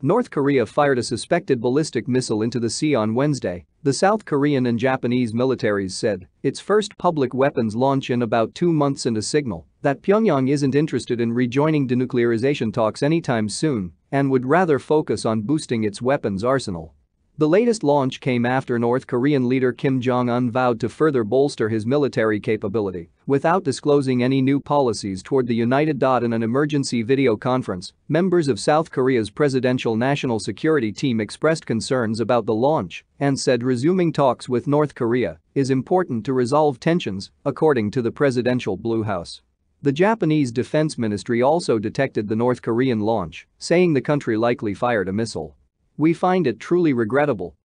North Korea fired a suspected ballistic missile into the sea on Wednesday, the South Korean and Japanese militaries said, its first public weapons launch in about two months and a signal that Pyongyang isn't interested in rejoining denuclearization talks anytime soon and would rather focus on boosting its weapons arsenal. The latest launch came after North Korean leader Kim Jong-un vowed to further bolster his military capability without disclosing any new policies toward the United in an emergency video conference. Members of South Korea's presidential national security team expressed concerns about the launch and said resuming talks with North Korea is important to resolve tensions, according to the presidential Blue House. The Japanese Defense Ministry also detected the North Korean launch, saying the country likely fired a missile. We find it truly regrettable